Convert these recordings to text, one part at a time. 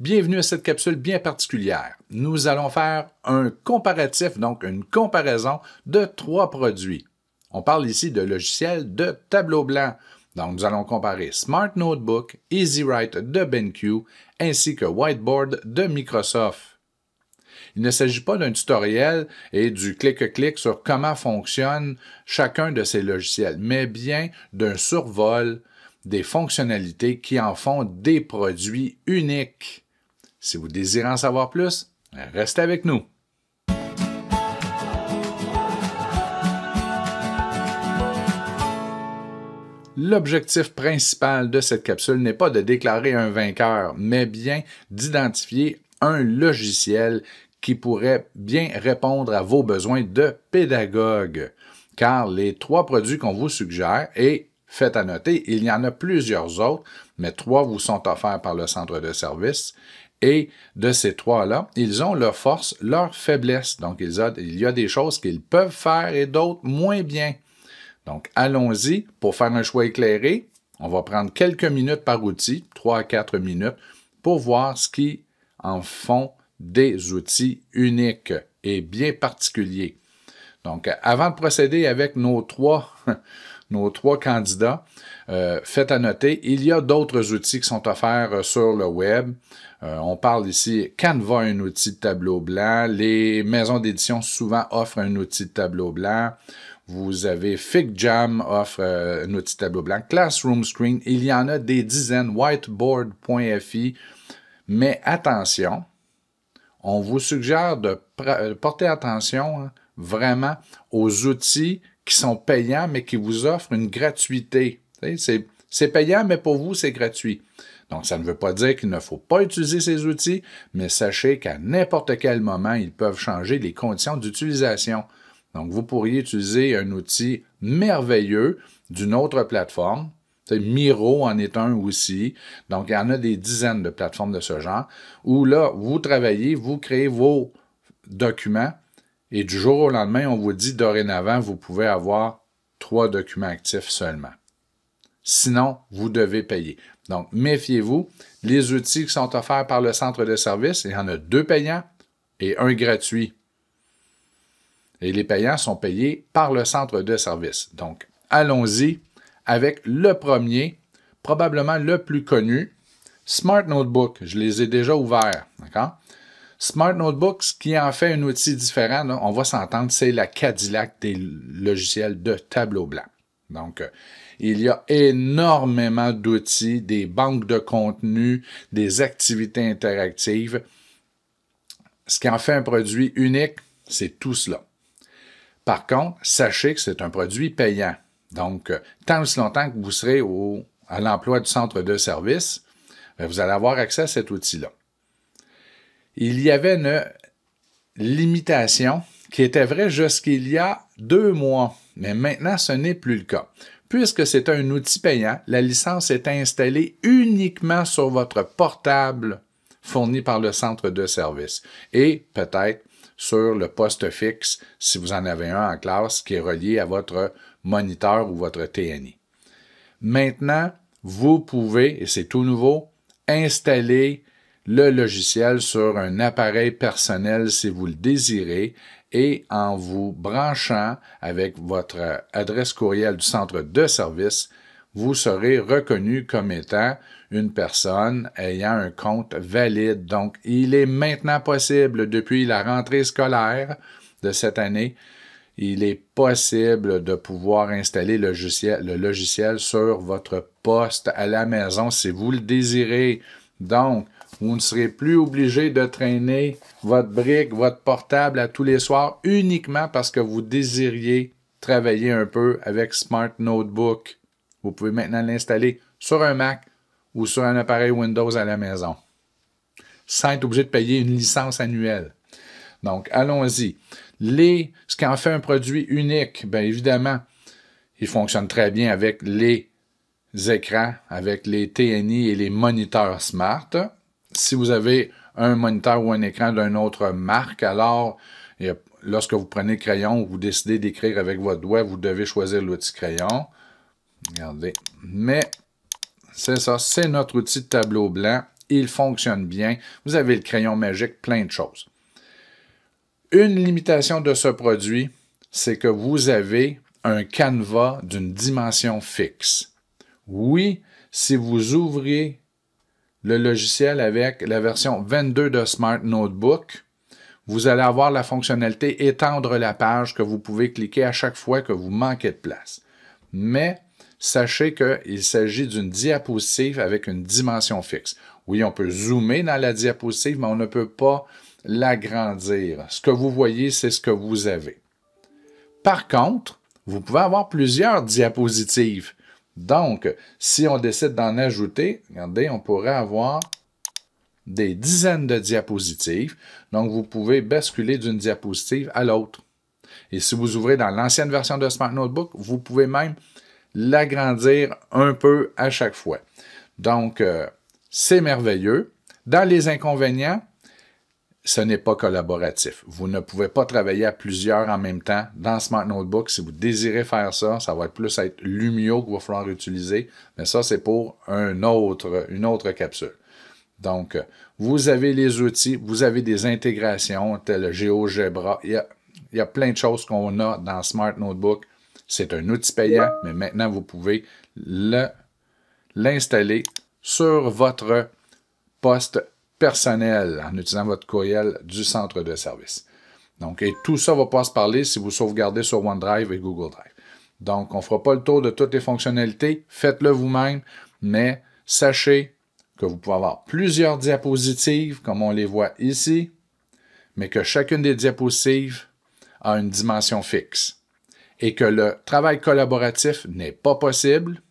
Bienvenue à cette capsule bien particulière. Nous allons faire un comparatif, donc une comparaison de trois produits. On parle ici de logiciels de tableau blanc. Donc, nous allons comparer Smart Notebook, EasyWrite de BenQ ainsi que Whiteboard de Microsoft. Il ne s'agit pas d'un tutoriel et du clic-clic sur comment fonctionne chacun de ces logiciels, mais bien d'un survol des fonctionnalités qui en font des produits uniques. Si vous désirez en savoir plus, restez avec nous. L'objectif principal de cette capsule n'est pas de déclarer un vainqueur, mais bien d'identifier un logiciel qui pourrait bien répondre à vos besoins de pédagogue. Car les trois produits qu'on vous suggère, et faites à noter, il y en a plusieurs autres, mais trois vous sont offerts par le centre de service. Et de ces trois-là, ils ont leur force, leur faiblesse. Donc, il y a des choses qu'ils peuvent faire et d'autres moins bien. Donc, allons-y pour faire un choix éclairé. On va prendre quelques minutes par outil, trois à quatre minutes, pour voir ce qui en font des outils uniques et bien particuliers. Donc, avant de procéder avec nos trois, nos trois candidats, euh, faites à noter, il y a d'autres outils qui sont offerts euh, sur le web. Euh, on parle ici Canva, un outil de tableau blanc. Les maisons d'édition souvent offrent un outil de tableau blanc. Vous avez FigJam offre un outil de tableau blanc. Classroom Screen, il y en a des dizaines. Whiteboard.fi. Mais attention, on vous suggère de porter attention hein, vraiment aux outils qui sont payants, mais qui vous offrent une gratuité. C'est payant, mais pour vous, c'est gratuit. Donc, ça ne veut pas dire qu'il ne faut pas utiliser ces outils, mais sachez qu'à n'importe quel moment, ils peuvent changer les conditions d'utilisation. Donc, vous pourriez utiliser un outil merveilleux d'une autre plateforme. Miro en est un aussi. Donc, il y en a des dizaines de plateformes de ce genre où là, vous travaillez, vous créez vos documents et du jour au lendemain, on vous dit dorénavant, vous pouvez avoir trois documents actifs seulement. Sinon, vous devez payer. Donc, méfiez-vous. Les outils qui sont offerts par le centre de service, il y en a deux payants et un gratuit. Et les payants sont payés par le centre de service. Donc, allons-y avec le premier, probablement le plus connu, Smart Notebook. Je les ai déjà ouverts. Smart Notebook, ce qui en fait un outil différent, on va s'entendre, c'est la Cadillac des logiciels de tableau blanc. Donc, euh, il y a énormément d'outils, des banques de contenu, des activités interactives. Ce qui en fait un produit unique, c'est tout cela. Par contre, sachez que c'est un produit payant. Donc, euh, tant aussi longtemps que vous serez à l'emploi du centre de service, ben, vous allez avoir accès à cet outil-là. Il y avait une limitation qui était vraie jusqu'il y a deux mois, mais maintenant ce n'est plus le cas. Puisque c'est un outil payant, la licence est installée uniquement sur votre portable fourni par le centre de service et peut-être sur le poste fixe si vous en avez un en classe qui est relié à votre moniteur ou votre TNI. Maintenant, vous pouvez, et c'est tout nouveau, installer le logiciel sur un appareil personnel si vous le désirez et en vous branchant avec votre adresse courriel du centre de service, vous serez reconnu comme étant une personne ayant un compte valide. Donc, il est maintenant possible, depuis la rentrée scolaire de cette année, il est possible de pouvoir installer le logiciel, sur votre poste à la maison si vous le désirez. Donc, vous ne serez plus obligé de traîner votre brique, votre portable à tous les soirs uniquement parce que vous désiriez travailler un peu avec Smart Notebook. Vous pouvez maintenant l'installer sur un Mac ou sur un appareil Windows à la maison sans être obligé de payer une licence annuelle. Donc, allons-y. Les, ce qui en fait un produit unique, bien évidemment, il fonctionne très bien avec les écrans, avec les TNI et les moniteurs smart si vous avez un moniteur ou un écran d'une autre marque, alors lorsque vous prenez le crayon, vous décidez d'écrire avec votre doigt, vous devez choisir l'outil crayon. Regardez. Mais c'est ça, c'est notre outil de tableau blanc il fonctionne bien. Vous avez le crayon magique, plein de choses. Une limitation de ce produit, c'est que vous avez un canevas d'une dimension fixe. Oui, si vous ouvrez le logiciel avec la version 22 de Smart Notebook, vous allez avoir la fonctionnalité étendre la page que vous pouvez cliquer à chaque fois que vous manquez de place. Mais sachez qu'il s'agit d'une diapositive avec une dimension fixe. Oui, on peut zoomer dans la diapositive, mais on ne peut pas l'agrandir. Ce que vous voyez, c'est ce que vous avez. Par contre, vous pouvez avoir plusieurs diapositives. Donc, si on décide d'en ajouter, regardez, on pourrait avoir des dizaines de diapositives. Donc, vous pouvez basculer d'une diapositive à l'autre. Et si vous ouvrez dans l'ancienne version de Smart Notebook, vous pouvez même l'agrandir un peu à chaque fois. Donc, euh, c'est merveilleux. Dans les inconvénients, ce n'est pas collaboratif. Vous ne pouvez pas travailler à plusieurs en même temps dans Smart Notebook. Si vous désirez faire ça, ça va être plus être Lumio qu'il va falloir utiliser. Mais ça, c'est pour une autre capsule. Donc, vous avez les outils, vous avez des intégrations telles GeoGebra. Il y a, il y a plein de choses qu'on a dans Smart Notebook. C'est un outil payant, mais maintenant, vous pouvez l'installer sur votre poste personnel en utilisant votre courriel du centre de service. Donc, et tout ça va pas se parler si vous sauvegardez sur OneDrive et Google Drive. Donc, on ne fera pas le tour de toutes les fonctionnalités. Faites-le vous-même, mais sachez que vous pouvez avoir plusieurs diapositives, comme on les voit ici, mais que chacune des diapositives a une dimension fixe et que le travail collaboratif n'est pas possible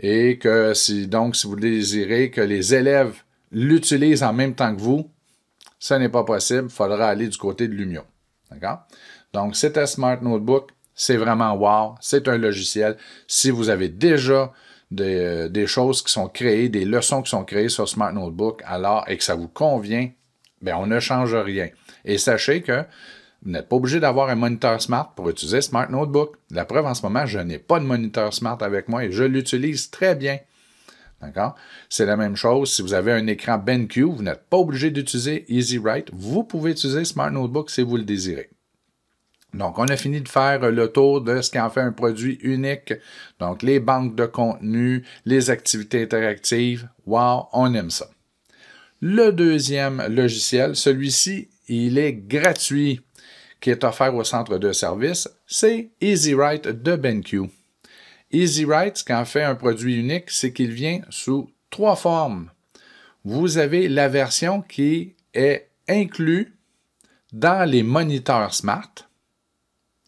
et que si donc si vous désirez que les élèves l'utilisent en même temps que vous, ce n'est pas possible, il faudra aller du côté de Lumio. D'accord? Donc, c'est un Smart Notebook, c'est vraiment wow, c'est un logiciel. Si vous avez déjà des, des, choses qui sont créées, des leçons qui sont créées sur Smart Notebook, alors, et que ça vous convient, bien, on ne change rien. Et sachez que vous n'êtes pas obligé d'avoir un moniteur Smart pour utiliser Smart Notebook. La preuve, en ce moment, je n'ai pas de moniteur Smart avec moi et je l'utilise très bien. D'accord? C'est la même chose. Si vous avez un écran BenQ, vous n'êtes pas obligé d'utiliser EasyWrite. Vous pouvez utiliser Smart Notebook si vous le désirez. Donc, on a fini de faire le tour de ce qui en fait un produit unique. Donc, les banques de contenu, les activités interactives. Wow, on aime ça. Le deuxième logiciel, celui-ci, il est gratuit qui est offert au centre de service, c'est EasyWrite de BenQ. EasyWrite, ce qui en fait un produit unique, c'est qu'il vient sous trois formes. Vous avez la version qui est inclue dans les moniteurs Smart.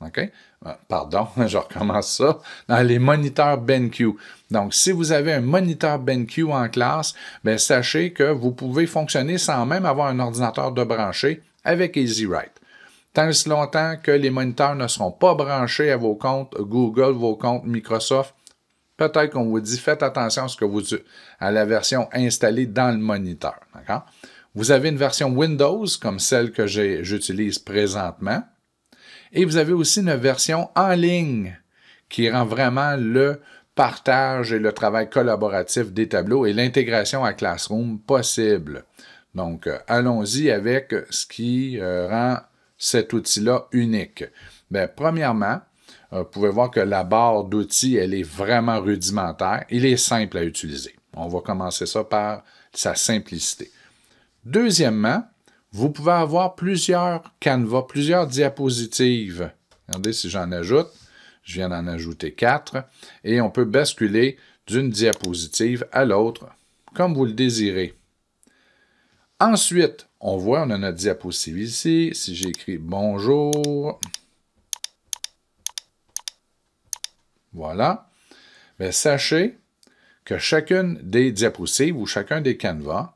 OK? Euh, pardon, je recommence ça. Dans les moniteurs BenQ. Donc, si vous avez un moniteur BenQ en classe, ben, sachez que vous pouvez fonctionner sans même avoir un ordinateur de branché avec EasyWrite. Tant si longtemps que les moniteurs ne seront pas branchés à vos comptes Google, vos comptes Microsoft, peut-être qu'on vous dit faites attention à, ce que vous, à la version installée dans le moniteur. Vous avez une version Windows comme celle que j'utilise présentement. Et vous avez aussi une version en ligne qui rend vraiment le partage et le travail collaboratif des tableaux et l'intégration à Classroom possible. Donc, euh, allons-y avec ce qui euh, rend cet outil-là unique? Bien, premièrement, euh, vous pouvez voir que la barre d'outils, elle est vraiment rudimentaire. Il est simple à utiliser. On va commencer ça par sa simplicité. Deuxièmement, vous pouvez avoir plusieurs canevas, plusieurs diapositives. Regardez si j'en ajoute. Je viens d'en ajouter quatre. Et on peut basculer d'une diapositive à l'autre, comme vous le désirez. Ensuite, on voit, on a notre diapositive ici. Si j'écris bonjour, voilà, mais sachez que chacune des diapositives ou chacun des canevas,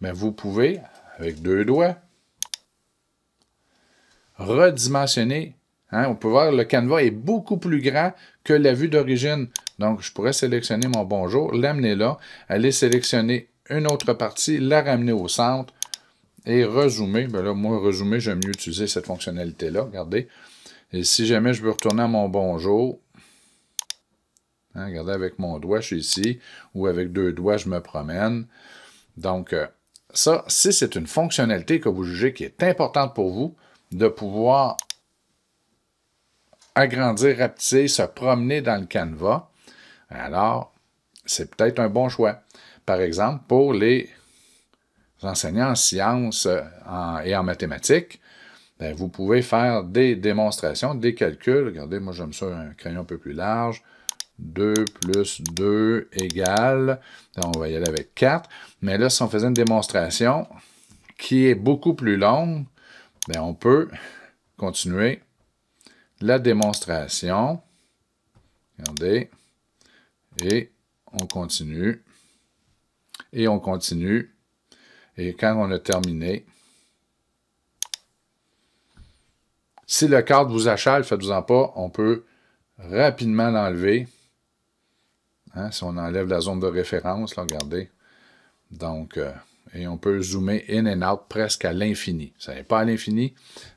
mais vous pouvez, avec deux doigts, redimensionner. Hein, on peut voir le canevas est beaucoup plus grand que la vue d'origine. Donc, je pourrais sélectionner mon bonjour, l'amener là, aller sélectionner une autre partie, la ramener au centre et rezoomer. Ben là, moi, rezoomer, j'aime mieux utiliser cette fonctionnalité-là. Regardez. Et si jamais je veux retourner à mon bonjour, Hein, regardez, avec mon doigt, je suis ici, ou avec deux doigts, je me promène. Donc, euh, ça, si c'est une fonctionnalité que vous jugez qui est importante pour vous, de pouvoir agrandir, rapetisser, se promener dans le canevas, alors c'est peut-être un bon choix. Par exemple, pour les enseignants en sciences euh, et en mathématiques, ben, vous pouvez faire des démonstrations, des calculs. Regardez, moi j'aime ça un crayon un peu plus large. 2 plus 2 égale, on va y aller avec 4. Mais là, si on faisait une démonstration qui est beaucoup plus longue, ben, on peut continuer la démonstration. Regardez. Et on continue. Et on continue. Et quand on a terminé, si le cadre vous achale, faites-vous-en pas, on peut rapidement l'enlever. Hein, si on enlève la zone de référence, regardez. Donc, euh, et on peut zoomer in and out presque à l'infini. Ça n'est pas à l'infini,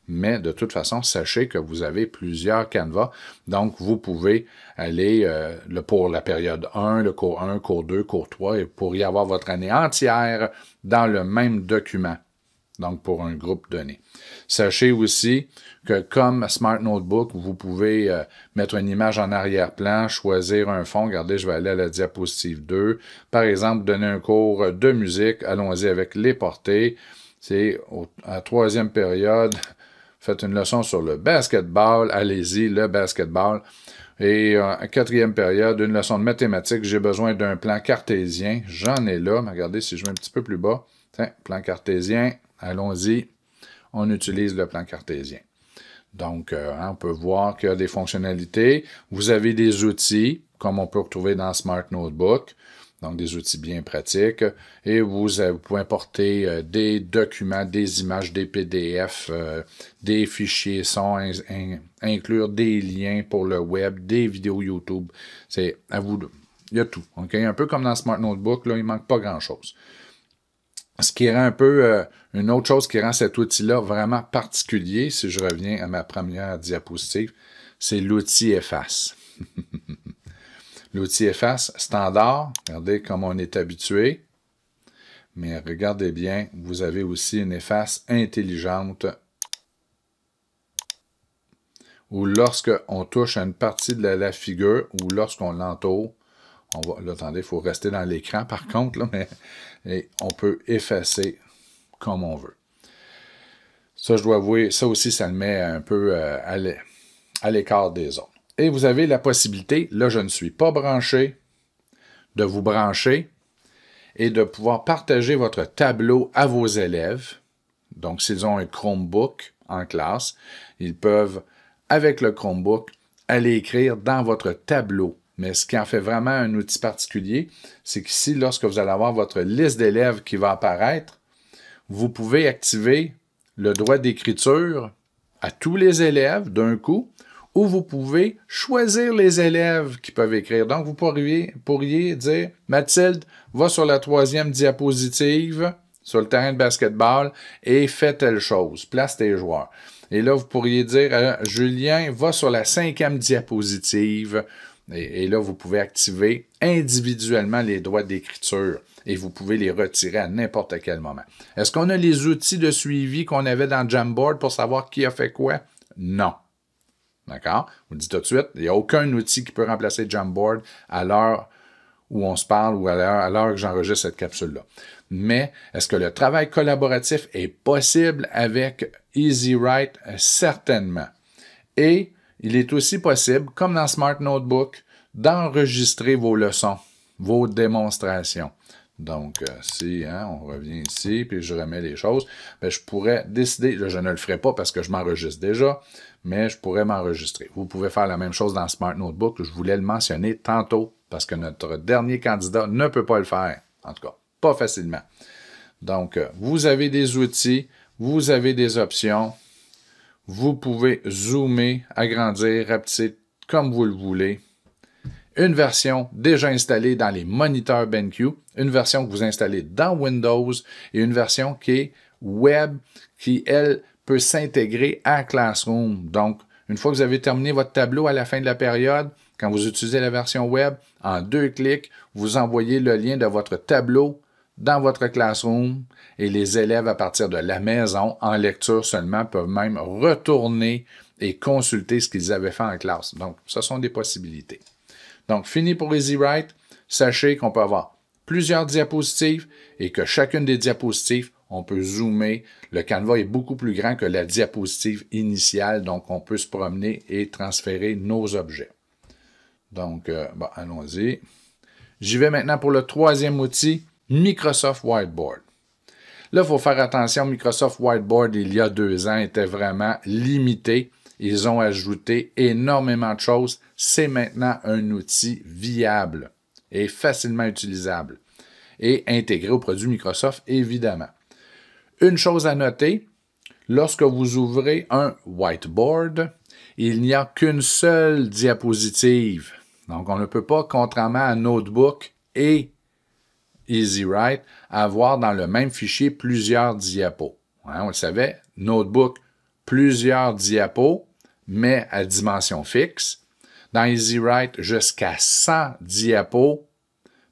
mais de toute façon, sachez que vous avez plusieurs canevas. Donc, vous pouvez aller euh, pour la période 1, le cours 1, cours 2, cours 3, et pour y avoir votre année entière dans le même document donc pour un groupe donné. Sachez aussi que comme Smart Notebook, vous pouvez euh, mettre une image en arrière-plan, choisir un fond. Regardez, je vais aller à la diapositive 2. Par exemple, donner un cours de musique. Allons-y avec les portées. C'est à la troisième période. Faites une leçon sur le basketball. Allez-y, le basketball. Et euh, à quatrième période, une leçon de mathématiques. J'ai besoin d'un plan cartésien. J'en ai là. regardez si je mets un petit peu plus bas. Tiens, plan cartésien, Allons-y, on utilise le plan cartésien. Donc, euh, hein, on peut voir qu'il y a des fonctionnalités. Vous avez des outils, comme on peut retrouver dans Smart Notebook, donc des outils bien pratiques. Et vous, pouvez importer euh, des documents, des images, des PDF, euh, des fichiers son, inclure des liens pour le web, des vidéos YouTube. C'est à vous. Il y a tout. Un peu comme dans Smart Notebook, là, il ne manque pas grand-chose. Ce qui rend un peu euh, une autre chose qui rend cet outil-là vraiment particulier, si je reviens à ma première diapositive, c'est l'outil efface. l'outil efface standard, regardez comme on est habitué. Mais regardez bien, vous avez aussi une efface intelligente où lorsque on touche à une partie de la figure ou lorsqu'on l'entoure, on va, attendez, il faut rester dans l'écran par contre, mais on peut effacer comme on veut. Ça, je dois avouer, ça aussi, ça le met un peu euh, à l'écart des autres. Et vous avez la possibilité, là, je ne suis pas branché, de vous brancher et de pouvoir partager votre tableau à vos élèves. Donc, s'ils ont un Chromebook en classe, ils peuvent, avec le Chromebook, aller écrire dans votre tableau mais ce qui en fait vraiment un outil particulier, c'est qu'ici, lorsque vous allez avoir votre liste d'élèves qui va apparaître, vous pouvez activer le droit d'écriture à tous les élèves d'un coup, ou vous pouvez choisir les élèves qui peuvent écrire. Donc, vous pourriez, dire, Mathilde, va sur la troisième diapositive, sur le terrain de basketball, et fais telle chose, place tes joueurs. Et là, vous pourriez dire, Julien, va sur la cinquième diapositive, et, là, vous pouvez activer individuellement les droits d'écriture et vous pouvez les retirer à n'importe quel moment. Est-ce qu'on a les outils de suivi qu'on avait dans Jamboard pour savoir qui a fait quoi? Non. D'accord? Vous dites tout de suite, il n'y a aucun outil qui peut remplacer Jamboard à l'heure où on se parle ou à l'heure que j'enregistre cette capsule-là. Mais est-ce que le travail collaboratif est possible avec EasyWrite? Certainement. Et il est aussi possible, comme dans Smart Notebook, d'enregistrer vos leçons, vos démonstrations. Donc, euh, si hein, on revient ici, puis je remets les choses, ben, je pourrais décider, je ne le ferai pas parce que je m'enregistre déjà, mais je pourrais m'enregistrer. Vous pouvez faire la même chose dans Smart Notebook, je voulais le mentionner tantôt, parce que notre dernier candidat ne peut pas le faire, en tout cas, pas facilement. Donc, euh, vous avez des outils, vous avez des options, vous pouvez zoomer, agrandir, rapetisser comme vous le voulez. Une version déjà installée dans les moniteurs BenQ, une version que vous installez dans Windows et une version qui est web, qui, elle, peut s'intégrer à Classroom. Donc, une fois que vous avez terminé votre tableau à la fin de la période, quand vous utilisez la version web, en deux clics, vous envoyez le lien de votre tableau dans votre classroom et les élèves à partir de la maison, en lecture seulement, peuvent même retourner et consulter ce qu'ils avaient fait en classe. Donc, ce sont des possibilités. Donc, fini pour EasyWrite. Sachez qu'on peut avoir plusieurs diapositives et que chacune des diapositives, on peut zoomer. Le canevas est beaucoup plus grand que la diapositive initiale, donc on peut se promener et transférer nos objets. Donc, euh, allons-y. J'y vais maintenant pour le troisième outil, Microsoft Whiteboard. Là, il faut faire attention, Microsoft Whiteboard, il y a deux ans, était vraiment limité. Ils ont ajouté énormément de choses. C'est maintenant un outil viable et facilement utilisable et intégré au produit Microsoft, évidemment. Une chose à noter, lorsque vous ouvrez un whiteboard, il n'y a qu'une seule diapositive. Donc, on ne peut pas, contrairement à Notebook et EasyWrite, avoir dans le même fichier plusieurs diapos. Hein, on le savait, Notebook, plusieurs diapos, mais à dimension fixe. Dans EasyWrite, jusqu'à 100 diapos,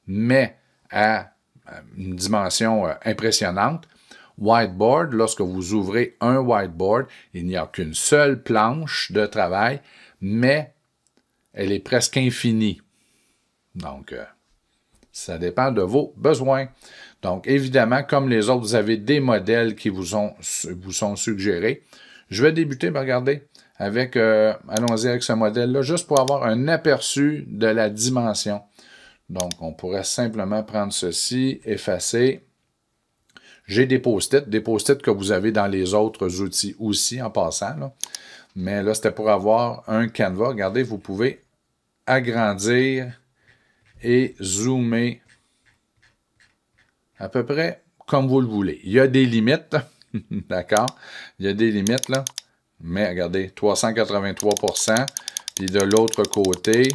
mais à une dimension euh, impressionnante. Whiteboard, lorsque vous ouvrez un whiteboard, il n'y a qu'une seule planche de travail, mais elle est presque infinie. Donc, euh, ça dépend de vos besoins. Donc, évidemment, comme les autres, vous avez des modèles qui vous, ont, vous sont suggérés. Je vais débuter, ben, regardez, avec, euh, allons-y avec ce modèle-là, juste pour avoir un aperçu de la dimension. Donc, on pourrait simplement prendre ceci, effacer. J'ai des post-it, des post-it que vous avez dans les autres outils aussi en passant. Mais là, c'était pour avoir un canevas. Regardez, vous pouvez agrandir et zoomer à peu près comme vous le voulez. Il y a des limites, d'accord? Il y a des limites, là. Mais regardez, 383% Puis de l'autre côté,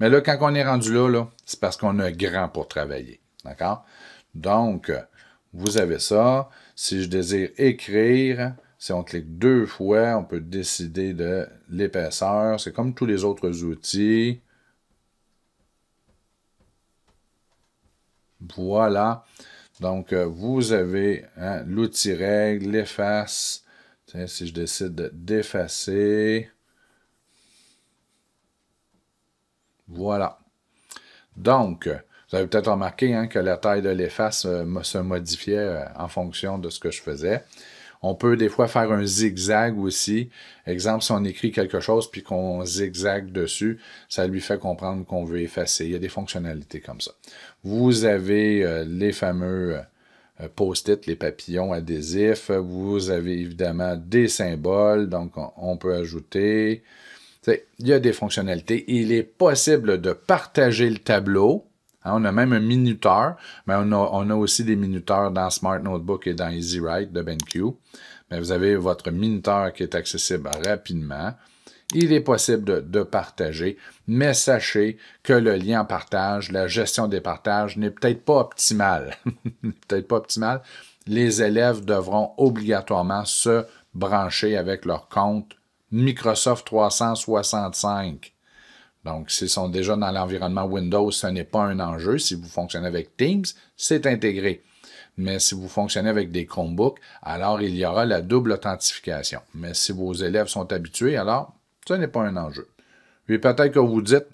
mais là, quand on est rendu là, c'est parce qu'on a grand pour travailler. D'accord? Donc, vous avez ça. Si je désire écrire, si on clique deux fois, on peut décider de l'épaisseur. C'est comme tous les autres outils. Voilà. Donc, euh, vous avez hein, l'outil règle, l'efface. Si je décide d'effacer, Voilà. Donc, vous avez peut-être remarqué hein, que la taille de l'efface euh, se modifiait euh, en fonction de ce que je faisais. On peut des fois faire un zigzag aussi. Exemple, si on écrit quelque chose puis qu'on zigzag dessus, ça lui fait comprendre qu'on veut effacer. Il y a des fonctionnalités comme ça. Vous avez euh, les fameux post-it, les papillons adhésifs. Vous avez évidemment des symboles, donc on peut ajouter il y a des fonctionnalités. Il est possible de partager le tableau. Hein, on a même un minuteur, mais on a, aussi des minuteurs dans Smart Notebook et dans EasyWrite de BenQ. Mais vous avez votre minuteur qui est accessible rapidement. Il est possible de, partager, mais sachez que le lien en partage, la gestion des partages n'est peut-être pas optimale. peut-être pas optimale. Les élèves devront obligatoirement se brancher avec leur compte Microsoft 365. Donc, s'ils sont déjà dans l'environnement Windows, ce n'est pas un enjeu. Si vous fonctionnez avec Teams, c'est intégré. Mais si vous fonctionnez avec des Chromebooks, alors il y aura la double authentification. Mais si vos élèves sont habitués, alors ce n'est pas un enjeu. Puis peut-être que vous dites,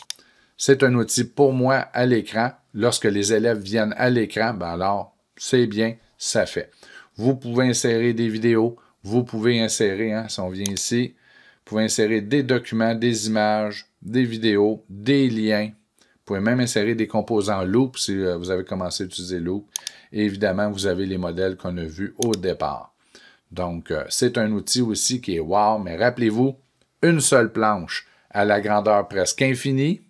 c'est un outil pour moi à l'écran. Lorsque les élèves viennent à l'écran, ben alors c'est bien, ça fait. Vous pouvez insérer des vidéos, vous pouvez insérer, hein, si on vient ici, vous pouvez insérer des documents, des images, des vidéos, des liens. Vous pouvez même insérer des composants Loop si euh, vous avez commencé à utiliser Loop. Et évidemment, vous avez les modèles qu'on a vus au départ. Donc, euh, c'est un outil aussi qui est wow, mais rappelez-vous, une seule planche à la grandeur presque infinie,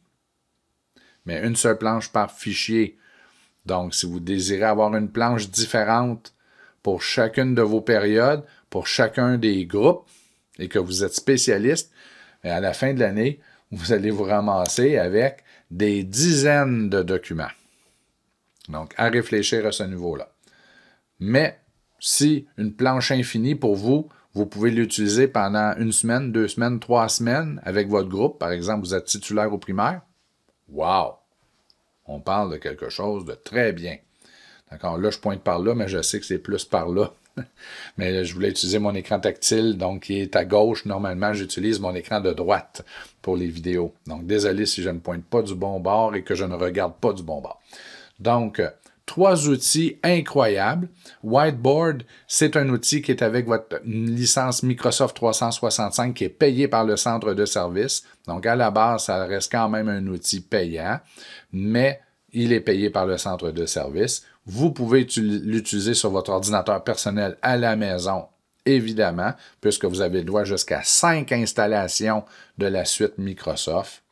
mais une seule planche par fichier. Donc, si vous désirez avoir une planche différente pour chacune de vos périodes, pour chacun des groupes, et que vous êtes spécialiste, à la fin de l'année, vous allez vous ramasser avec des dizaines de documents. Donc, à réfléchir à ce niveau-là. Mais si une planche infinie pour vous, Vous pouvez l'utiliser pendant une semaine, deux semaines, trois semaines avec votre groupe. Par exemple, vous êtes titulaire au primaire. Wow! On parle de quelque chose de très bien. D'accord? Là, je pointe par là, mais je sais que c'est plus par là. mais je voulais utiliser mon écran tactile, donc qui est à gauche. Normalement, j'utilise mon écran de droite pour les vidéos. Donc, désolé si je ne pointe pas du bon bord et que je ne regarde pas du bon bord. Donc, trois outils incroyables. Whiteboard, c'est un outil qui est avec votre licence Microsoft 365 qui est payé par le centre de service. Donc, à la base, ça reste quand même un outil payant, mais il est payé par le centre de service. Vous pouvez l'utiliser sur votre ordinateur personnel à la maison, évidemment, puisque vous avez le droit jusqu'à cinq installations de la suite Microsoft.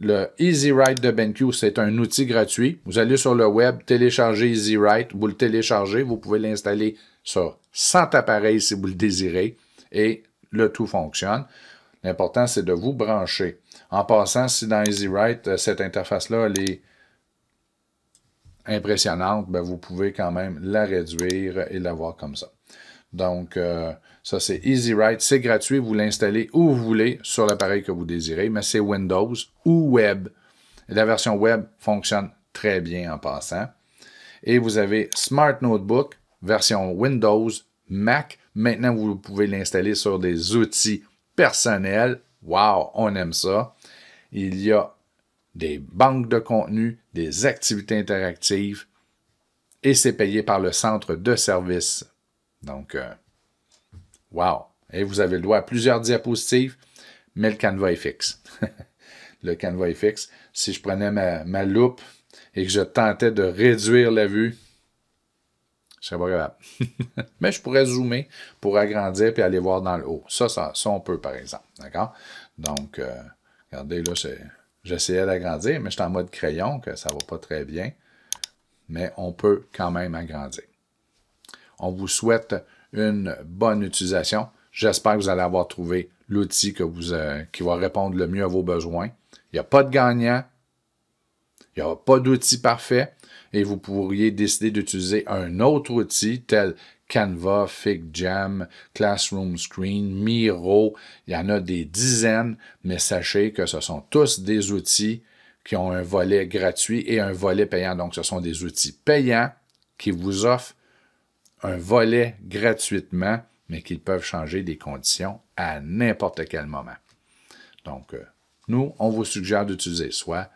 Le EasyWrite de BenQ, c'est un outil gratuit. Vous allez sur le web, téléchargez EasyWrite, vous le téléchargez, vous pouvez l'installer sur 100 appareils si vous le désirez et le tout fonctionne. L'important, c'est de vous brancher. En passant, si dans EasyWrite, euh, cette interface-là, elle est impressionnante, ben vous pouvez quand même la réduire et la voir comme ça. Donc, euh, ça, c'est EasyWrite. C'est gratuit. Vous l'installez où vous voulez sur l'appareil que vous désirez, mais c'est Windows ou Web. la version Web fonctionne très bien en passant. Et vous avez Smart Notebook, version Windows, Mac. Maintenant, vous pouvez l'installer sur des outils personnels. Wow, on aime ça. Il y a des banques de contenu, des activités interactives, et c'est payé par le centre de service. Donc, euh, Wow! Et vous avez le droit à plusieurs diapositives, mais le canevas est fixe. le canevas est fixe. Si je prenais ma, loupe et que je tentais de réduire la vue, je serais pas capable. mais je pourrais zoomer pour agrandir et aller voir dans le haut. Ça, ça, on peut, par exemple. D'accord? Donc, euh, regardez, là, j'essayais d'agrandir, mais je suis en mode crayon, que ça va pas très bien. Mais on peut quand même agrandir. On vous souhaite une bonne utilisation. J'espère que vous allez avoir trouvé l'outil euh, qui va répondre le mieux à vos besoins. Il n'y a pas de gagnant. Il n'y a pas d'outil parfait. Et vous pourriez décider d'utiliser un autre outil tel Canva, FigJam, Classroom Screen, Miro. Il y en a des dizaines, mais sachez que ce sont tous des outils qui ont un volet gratuit et un volet payant. Donc, ce sont des outils payants qui vous offrent un volet gratuitement, mais qu'ils peuvent changer des conditions à n'importe quel moment. Donc, euh, nous, on vous suggère d'utiliser soit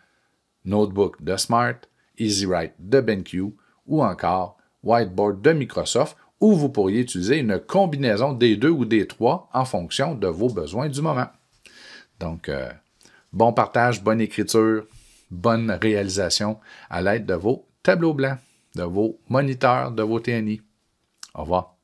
Notebook de Smart, EasyWrite de BenQ ou encore Whiteboard de Microsoft, ou vous pourriez utiliser une combinaison des deux ou des trois en fonction de vos besoins du moment. Donc, euh, bon partage, bonne écriture, bonne réalisation à l'aide de vos tableaux blancs, de vos moniteurs, de vos TNI. Au revoir.